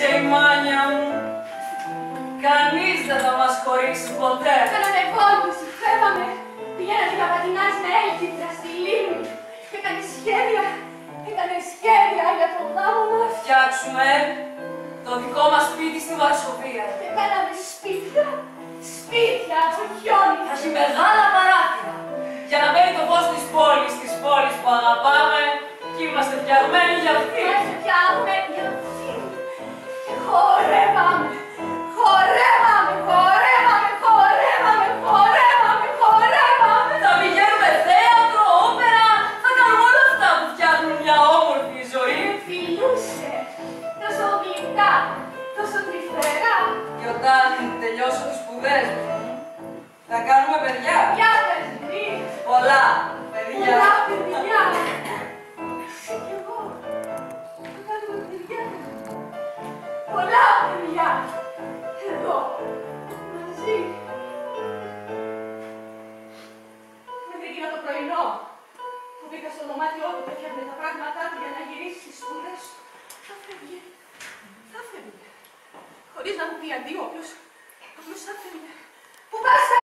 Είσαι η μάνια μου. Κανείς δεν θα μας χωρίσει ποτέ. Κάναμε βόλτες, φεύγαμε. Πηγαίνατε για πατινάς με έλκυντρα στη λίμνη. Και έκανε σχέδια, έκανε σχέδια για τον γάμο μας. Φτιάξουμε το δικό μας σπίτι στη Βαρσοβία. Και κάναμε σπίτια, σπίτια από χιόνι. Θα έχει μεγάλα παράθυρα για να μπαίνει το φως της πόλης, της πόλης που αγαπάμε και είμαστε φτιαγμένοι χορεύαμε, χορεύαμε, χορεύαμε, χορεύαμε, χορεύαμε, χορεύαμε. Θα πηγαίνουμε θέατρο, όπερα, θα κάνουμε όλα αυτά που φτιάχνουν μια όμορφη ζωή. Φιλούσε, τόσο γλυκά, τόσο τρυφερά. Και όταν τελειώσω τις σπουδές μου, θα κάνουμε παιδιά. Για παιδί, Πολλά παιδιά. πολλά παιδιά. Πολλά παιδιά. Εδώ, μαζί. Με εκείνο το πρωινό που μπήκα στο δωμάτιό του και έφτιαχνε τα πράγματά του για να γυρίσει στις σπουδές του. Θα φεύγει. Θα φεύγει. Χωρίς να μου πει αντίο, απλώς,